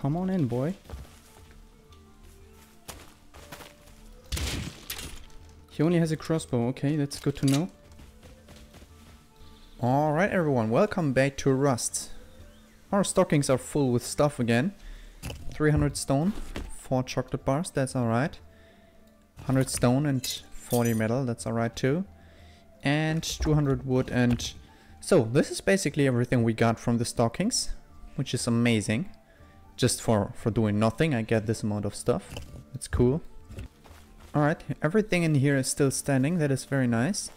Come on in, boy. He only has a crossbow. Okay, that's good to know. Alright everyone, welcome back to Rust. Our stockings are full with stuff again. 300 stone, 4 chocolate bars, that's alright. 100 stone and 40 metal, that's alright too. And 200 wood and... So, this is basically everything we got from the stockings, which is amazing. Just for, for doing nothing, I get this amount of stuff. It's cool. Alright, everything in here is still standing, that is very nice.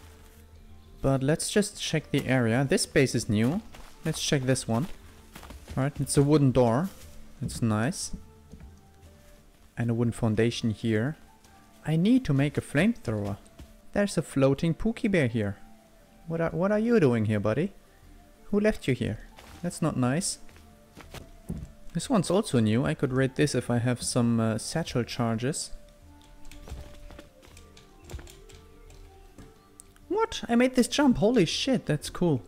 But let's just check the area. This base is new. Let's check this one. Alright, it's a wooden door. It's nice. And a wooden foundation here. I need to make a flamethrower. There's a floating Pookie Bear here. What are, what are you doing here, buddy? Who left you here? That's not nice. This one's also new. I could raid this if I have some uh, satchel charges. What? I made this jump. Holy shit, that's cool.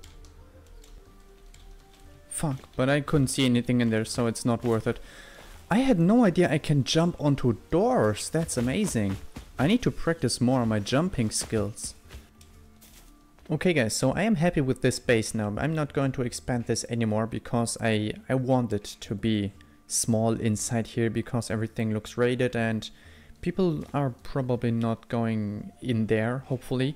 Fuck, but I couldn't see anything in there, so it's not worth it. I had no idea I can jump onto doors. That's amazing. I need to practice more on my jumping skills. Okay guys, so I am happy with this base now. I'm not going to expand this anymore because I, I want it to be small inside here because everything looks raided and people are probably not going in there, hopefully.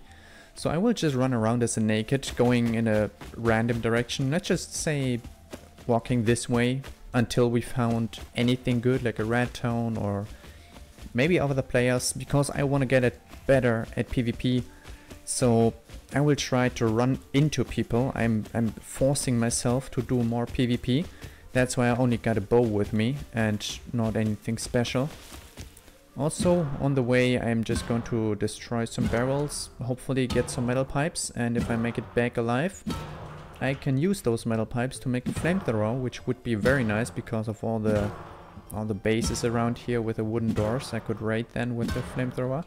So I will just run around as a naked, going in a random direction. Let's just say walking this way until we found anything good, like a rad town or maybe other players, because I want to get it better at PvP. So I will try to run into people. I'm, I'm forcing myself to do more PvP. That's why I only got a bow with me and not anything special. Also, on the way I'm just going to destroy some barrels, hopefully get some metal pipes, and if I make it back alive, I can use those metal pipes to make a flamethrower, which would be very nice because of all the all the bases around here with the wooden doors. I could raid then with the flamethrower.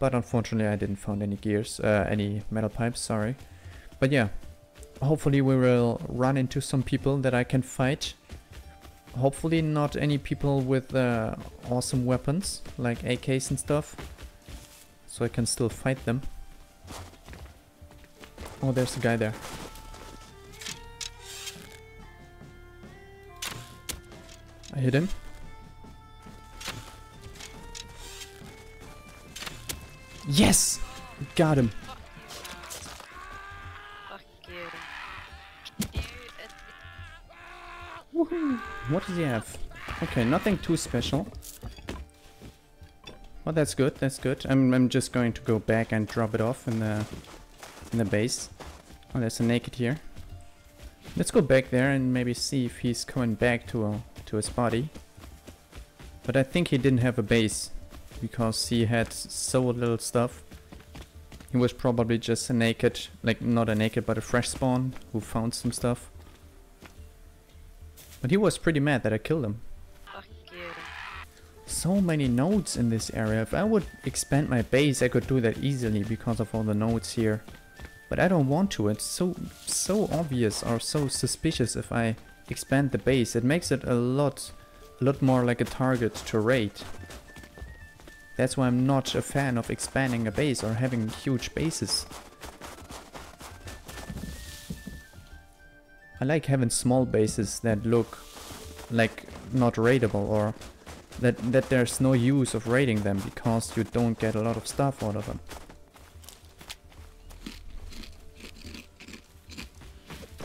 But unfortunately I didn't find any gears, uh, any metal pipes, sorry. But yeah, hopefully we will run into some people that I can fight Hopefully not any people with uh, awesome weapons, like AKs and stuff. So I can still fight them. Oh, there's a guy there. I hit him. Yes! Got him. What does he have? Okay, nothing too special. Well, that's good, that's good. I'm, I'm just going to go back and drop it off in the, in the base. Oh, there's a naked here. Let's go back there and maybe see if he's coming back to, a, to his body. But I think he didn't have a base because he had so little stuff. He was probably just a naked, like not a naked but a fresh spawn who found some stuff. But he was pretty mad that I killed him. Fuck you. So many nodes in this area. If I would expand my base, I could do that easily because of all the nodes here. But I don't want to. It's so so obvious or so suspicious if I expand the base. It makes it a lot a lot more like a target to raid. That's why I'm not a fan of expanding a base or having huge bases. I like having small bases that look like not raidable or that, that there's no use of raiding them because you don't get a lot of stuff out of them.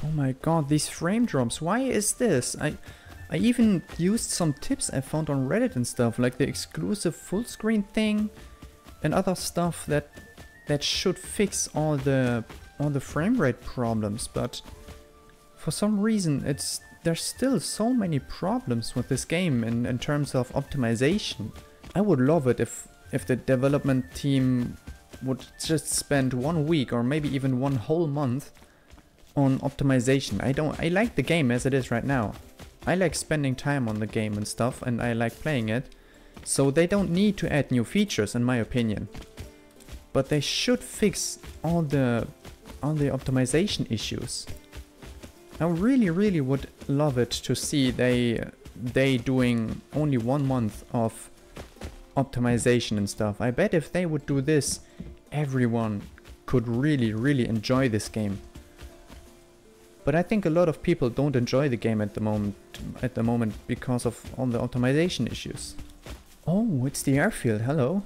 Oh my god, these frame drops, why is this? I I even used some tips I found on Reddit and stuff, like the exclusive full screen thing and other stuff that that should fix all the all the frame rate problems, but for some reason it's there's still so many problems with this game in, in terms of optimization. I would love it if if the development team would just spend one week or maybe even one whole month on optimization. I don't I like the game as it is right now. I like spending time on the game and stuff and I like playing it. So they don't need to add new features in my opinion. But they should fix all the all the optimization issues. I really, really would love it to see they they doing only one month of optimization and stuff. I bet if they would do this, everyone could really, really enjoy this game. But I think a lot of people don't enjoy the game at the moment at the moment because of all the optimization issues. Oh, it's the airfield, hello.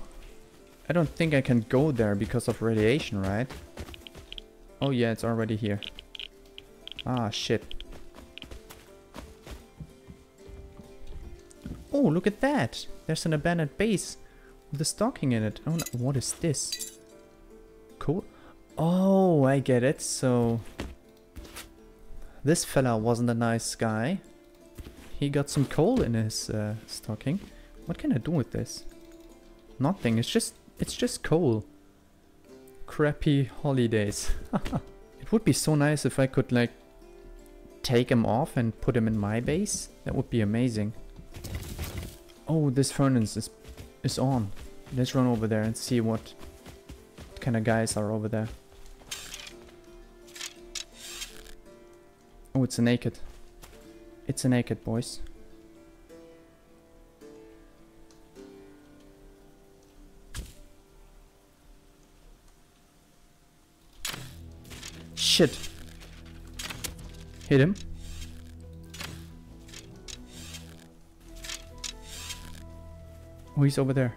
I don't think I can go there because of radiation, right? Oh yeah, it's already here. Ah, shit. Oh, look at that! There's an abandoned base with a stocking in it. Oh, no, what is this? Cool. Oh, I get it. So, this fella wasn't a nice guy. He got some coal in his uh, stocking. What can I do with this? Nothing. It's just it's just coal. Crappy holidays. it would be so nice if I could like take him off and put him in my base. That would be amazing. Oh, this furnace is is on. Let's run over there and see what kind of guys are over there. Oh, it's a naked. It's a naked, boys. Shit. Hit him. Oh, he's over there.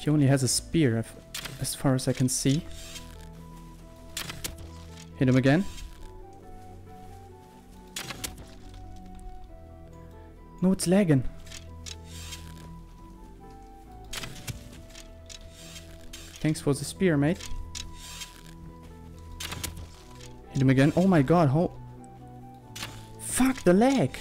He only has a spear, as far as I can see. Hit him again. No, it's lagging. Thanks for the spear, mate. Hit him again. Oh my god, how... Fuck the leg!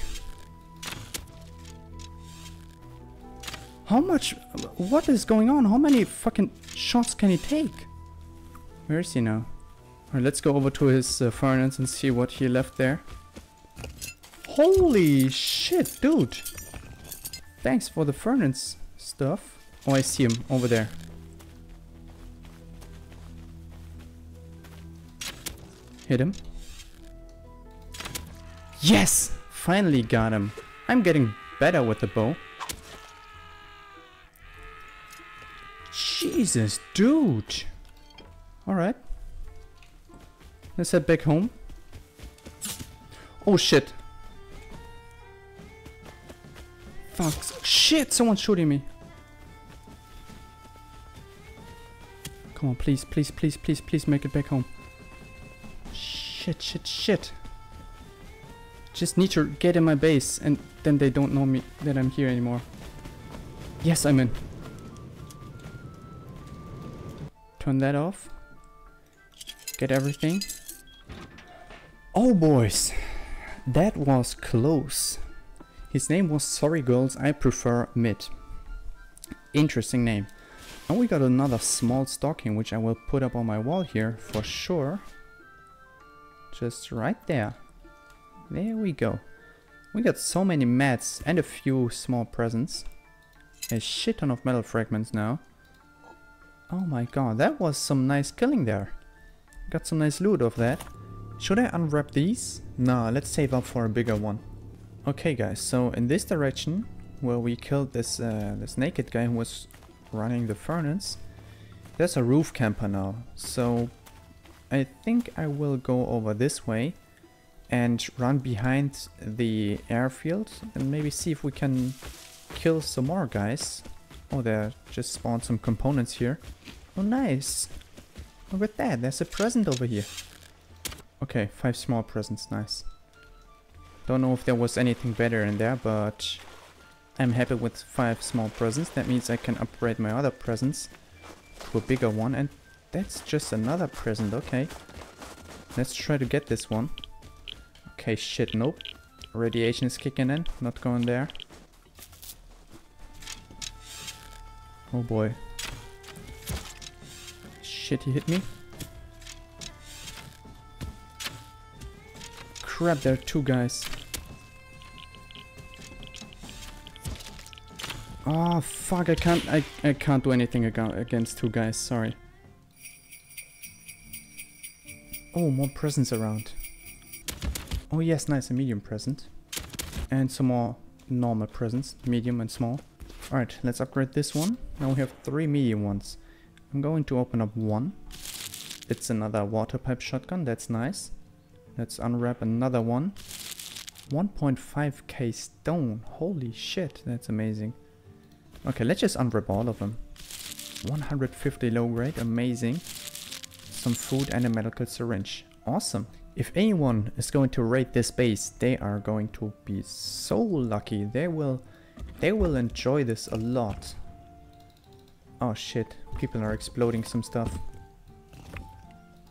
How much... What is going on? How many fucking shots can he take? Where is he now? Alright, let's go over to his uh, furnace and see what he left there. Holy shit, dude! Thanks for the furnace stuff. Oh, I see him over there. Hit him. Yes! Finally got him. I'm getting better with the bow. Jesus, dude. Alright. Let's head back home. Oh shit. Fuck. Shit, someone's shooting me. Come on, please, please, please, please, please make it back home. Shit, shit, shit. Just need to get in my base and then they don't know me that I'm here anymore. Yes, I'm in. Turn that off. Get everything. Oh boys, that was close. His name was Sorry Girls, I prefer mid. Interesting name. And we got another small stocking which I will put up on my wall here for sure. Just right there. There we go. We got so many mats and a few small presents. A shit ton of metal fragments now. Oh my god, that was some nice killing there. Got some nice loot of that. Should I unwrap these? Nah, let's save up for a bigger one. Okay guys, so in this direction, where we killed this, uh, this naked guy who was running the furnace, there's a roof camper now. So I think I will go over this way and run behind the airfield and maybe see if we can kill some more guys. Oh, there just spawned some components here. Oh, nice. Look at that. There's a present over here. Okay, five small presents. Nice. Don't know if there was anything better in there, but I'm happy with five small presents. That means I can upgrade my other presents to a bigger one. And that's just another present. Okay. Let's try to get this one. Okay, shit. Nope. Radiation is kicking in. Not going there. Oh boy. Shit, he hit me. Crap, there are two guys. Oh fuck, I can't I, I can't do anything against two guys, sorry. Oh, more presents around. Oh yes, nice, a medium present. And some more normal presents, medium and small. Alright, let's upgrade this one. Now we have three medium ones. I'm going to open up one. It's another water pipe shotgun, that's nice. Let's unwrap another one. 1.5k stone, holy shit, that's amazing. Okay, let's just unwrap all of them. 150 low grade, amazing. Some food and a medical syringe, awesome. If anyone is going to raid this base, they are going to be so lucky. They will, they will enjoy this a lot. Oh shit, people are exploding some stuff.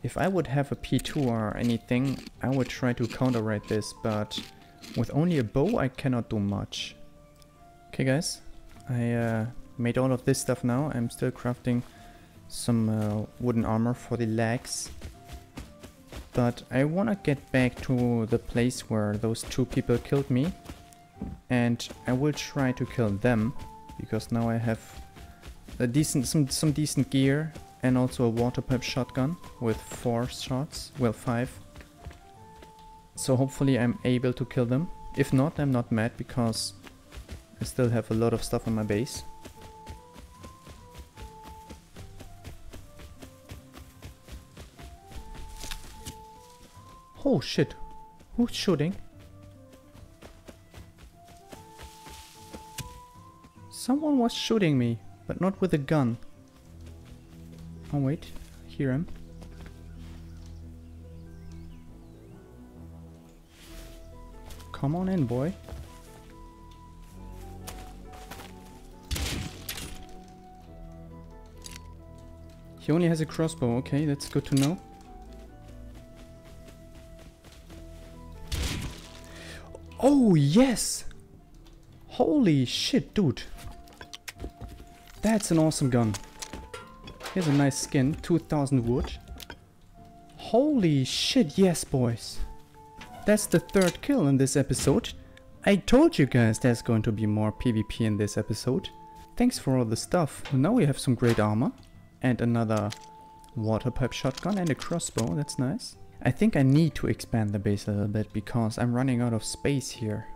If I would have a P2 or anything, I would try to counter raid this, but with only a bow I cannot do much. Okay guys, I uh, made all of this stuff now. I'm still crafting some uh, wooden armor for the legs. But I want to get back to the place where those two people killed me. And I will try to kill them. Because now I have a decent, some, some decent gear. And also a water pipe shotgun with four shots. Well, five. So hopefully I'm able to kill them. If not, I'm not mad because I still have a lot of stuff on my base. Oh shit. Who's shooting? Someone was shooting me, but not with a gun. Oh wait, hear him. Come on in, boy. He only has a crossbow, okay, that's good to know. Oh, yes! Holy shit, dude. That's an awesome gun. Here's a nice skin, 2000 wood. Holy shit, yes, boys. That's the third kill in this episode. I told you guys there's going to be more PvP in this episode. Thanks for all the stuff. Now we have some great armor. And another water pipe shotgun and a crossbow, that's nice. I think I need to expand the base a little bit because I'm running out of space here.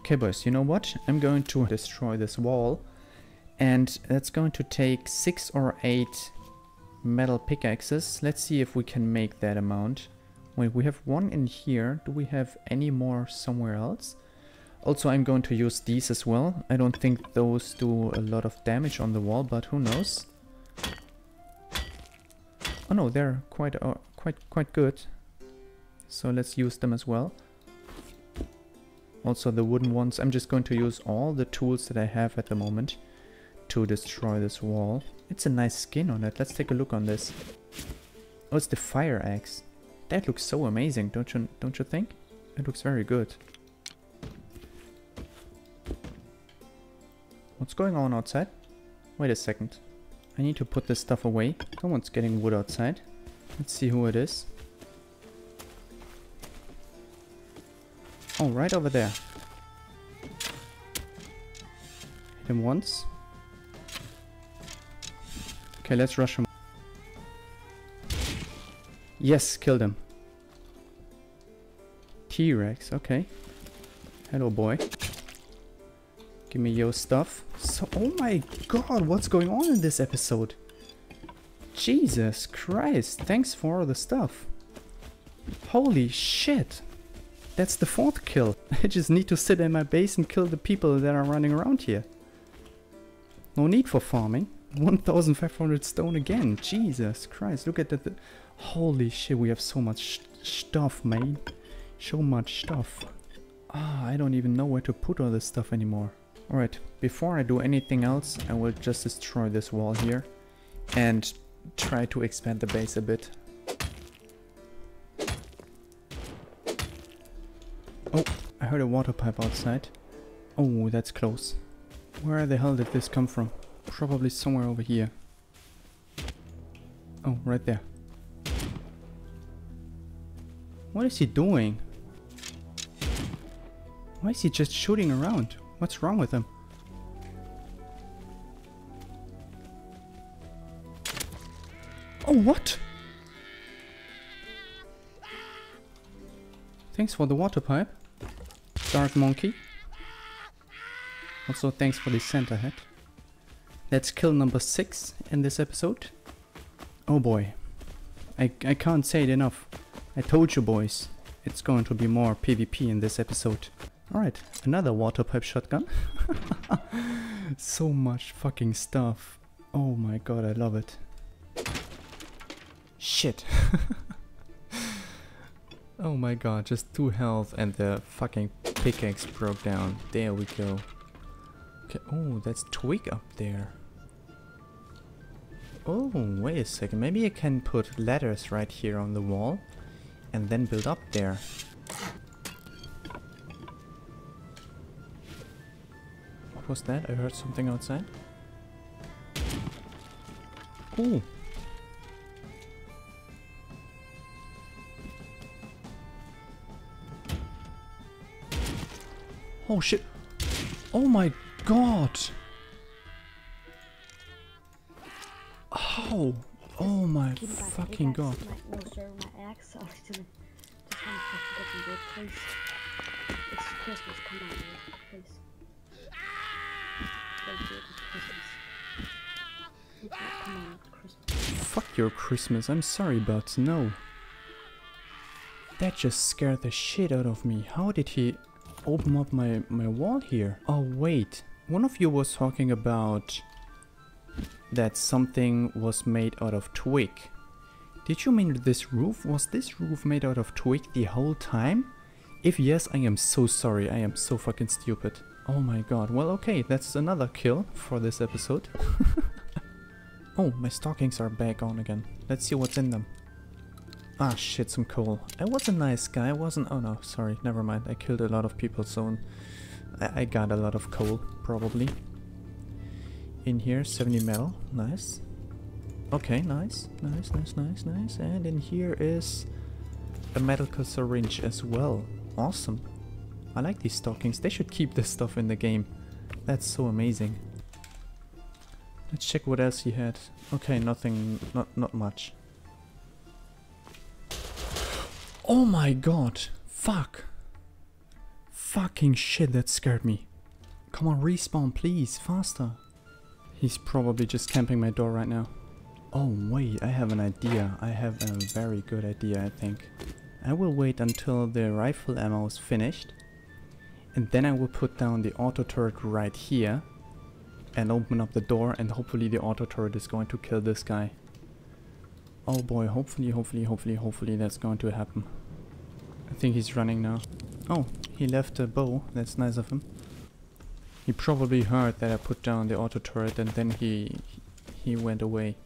Okay boys, you know what? I'm going to destroy this wall and that's going to take 6 or 8 metal pickaxes. Let's see if we can make that amount. Wait, we have one in here. Do we have any more somewhere else? Also, I'm going to use these as well. I don't think those do a lot of damage on the wall, but who knows? Oh no, they're quite uh, quite quite good. So let's use them as well. Also the wooden ones. I'm just going to use all the tools that I have at the moment to destroy this wall. It's a nice skin on it. Let's take a look on this. Oh, it's the fire axe. That looks so amazing, don't you don't you think? It looks very good. What's going on outside? Wait a second. I need to put this stuff away. Someone's getting wood outside. Let's see who it is. Oh, right over there. Hit him once. Okay, let's rush him. Yes, killed him. T-Rex, okay. Hello, boy. Give me your stuff. So, oh my god, what's going on in this episode? Jesus Christ, thanks for the stuff. Holy shit. That's the fourth kill. I just need to sit in my base and kill the people that are running around here. No need for farming. 1500 stone again. Jesus Christ, look at that. Holy shit, we have so much stuff, man. So much stuff. Ah, I don't even know where to put all this stuff anymore. Alright, before I do anything else, I will just destroy this wall here. And try to expand the base a bit. Oh, I heard a water pipe outside. Oh, that's close. Where the hell did this come from? Probably somewhere over here. Oh, right there. What is he doing? Why is he just shooting around? What's wrong with him? Oh, what? Thanks for the water pipe. Dark Monkey. Also thanks for the Santa hat. That's kill number 6 in this episode. Oh boy. I, I can't say it enough. I told you boys. It's going to be more PvP in this episode. Alright, another water pipe shotgun. so much fucking stuff. Oh my god, I love it. Shit. oh my god, just two health and the fucking pickaxe broke down. There we go. Okay, oh, that's twig up there. Oh, wait a second. Maybe I can put ladders right here on the wall and then build up there. What was that? I heard something outside. Ooh. Oh shit. Oh my god. Oh. Oh my fucking god. pickaxe, My, no, sir, my axe. I was gonna just want to get some good, please. It's Christmas. Come on, dude, please. Thank you. It's Christmas. It's not- Come on, it's Christmas. Fuck your Christmas, I'm sorry, but no. That just scared the shit out of me. How did he open up my, my wall here? Oh wait, one of you was talking about that something was made out of twig. Did you mean this roof? Was this roof made out of twig the whole time? If yes, I am so sorry, I am so fucking stupid. Oh my god, well okay, that's another kill for this episode. Oh, my stockings are back on again. Let's see what's in them. Ah, shit, some coal. I was a nice guy, I wasn't... Oh no, sorry, never mind. I killed a lot of people, so I, I got a lot of coal, probably. In here, 70 metal. Nice. Okay, nice. Nice, nice, nice, nice. And in here is a medical syringe as well. Awesome. I like these stockings. They should keep this stuff in the game. That's so amazing. Let's check what else he had. Okay, nothing, not not much. Oh my god! Fuck! Fucking shit, that scared me. Come on, respawn, please, faster. He's probably just camping my door right now. Oh wait, I have an idea. I have a very good idea, I think. I will wait until the rifle ammo is finished. And then I will put down the auto turret right here and open up the door and hopefully the auto turret is going to kill this guy. Oh boy, hopefully, hopefully, hopefully, hopefully that's going to happen. I think he's running now. Oh, he left a bow. That's nice of him. He probably heard that I put down the auto turret and then he he went away.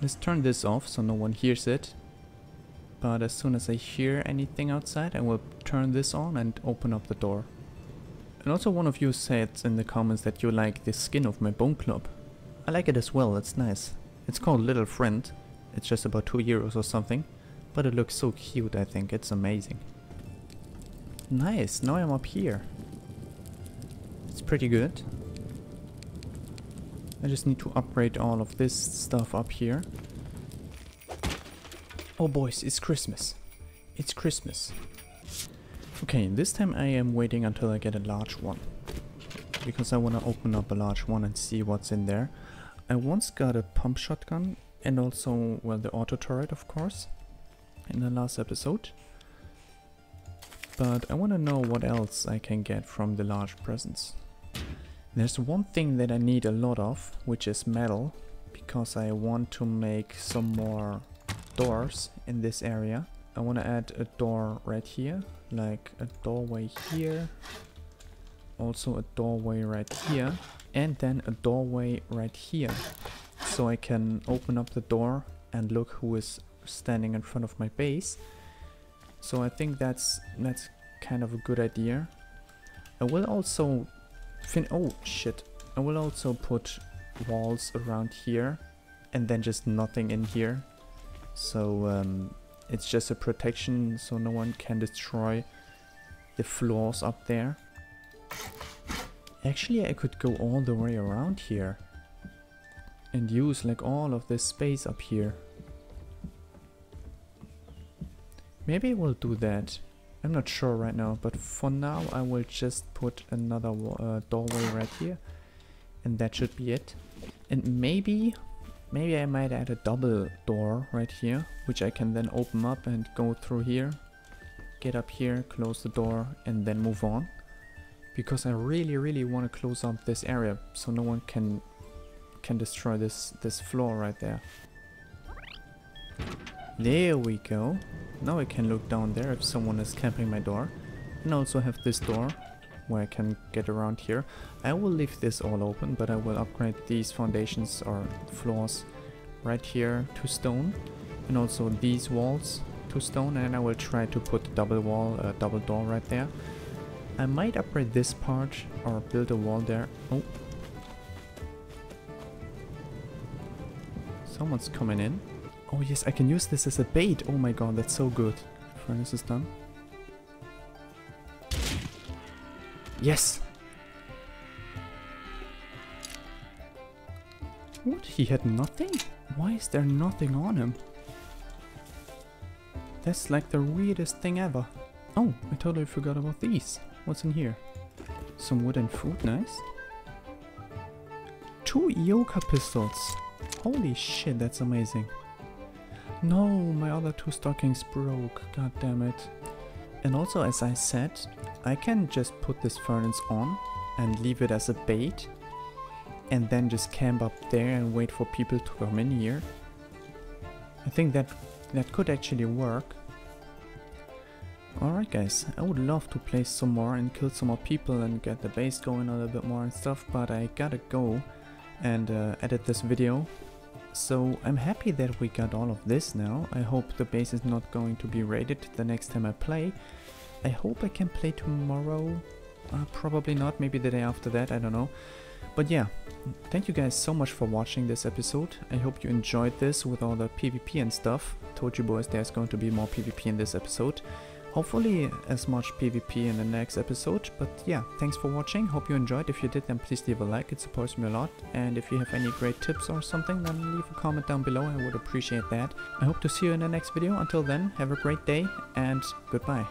Let's turn this off so no one hears it. But as soon as I hear anything outside, I will turn this on and open up the door. And also one of you said in the comments that you like the skin of my bone club. I like it as well, it's nice. It's called Little Friend. It's just about 2 euros or something. But it looks so cute, I think. It's amazing. Nice, now I'm up here. It's pretty good. I just need to upgrade all of this stuff up here. Oh boys, it's Christmas. It's Christmas. Okay, this time I am waiting until I get a large one. Because I want to open up a large one and see what's in there. I once got a pump shotgun and also, well, the auto turret, of course, in the last episode. But I want to know what else I can get from the large presents. There's one thing that I need a lot of, which is metal, because I want to make some more doors in this area. I want to add a door right here, like a doorway here, also a doorway right here, and then a doorway right here. So I can open up the door and look who is standing in front of my base. So I think that's that's kind of a good idea. I will also fin- oh shit. I will also put walls around here and then just nothing in here. So um, it's just a protection so no one can destroy the floors up there. Actually, I could go all the way around here and use like all of this space up here. Maybe we'll do that. I'm not sure right now, but for now I will just put another uh, doorway right here. And that should be it. And maybe, maybe I might add a double door right here, which I can then open up and go through here. Get up here, close the door, and then move on. Because I really, really want to close up this area, so no one can can destroy this this floor right there. There we go. Now I can look down there if someone is camping my door. And also have this door where I can get around here. I will leave this all open, but I will upgrade these foundations or floors right here to stone. And also these walls to stone. And I will try to put a double wall, a double door right there. I might upgrade this part or build a wall there. Oh. Someone's coming in. Oh yes, I can use this as a bait. Oh my god, that's so good. Furnace is done. Yes! What? He had nothing? Why is there nothing on him? That's like the weirdest thing ever. Oh, I totally forgot about these. What's in here? Some wood and food, nice. Two Eoka pistols. Holy shit, that's amazing. No, my other two stockings broke, god damn it. And also, as I said, I can just put this furnace on and leave it as a bait and then just camp up there and wait for people to come in here. I think that that could actually work. Alright guys, I would love to play some more and kill some more people and get the base going a little bit more and stuff, but I gotta go and uh, edit this video so I'm happy that we got all of this now. I hope the base is not going to be raided the next time I play. I hope I can play tomorrow. Uh, probably not, maybe the day after that, I don't know. But yeah, thank you guys so much for watching this episode. I hope you enjoyed this with all the PvP and stuff. Told you boys there's going to be more PvP in this episode. Hopefully as much PvP in the next episode, but yeah, thanks for watching, hope you enjoyed, if you did then please leave a like, it supports me a lot, and if you have any great tips or something then leave a comment down below, I would appreciate that. I hope to see you in the next video, until then, have a great day, and goodbye.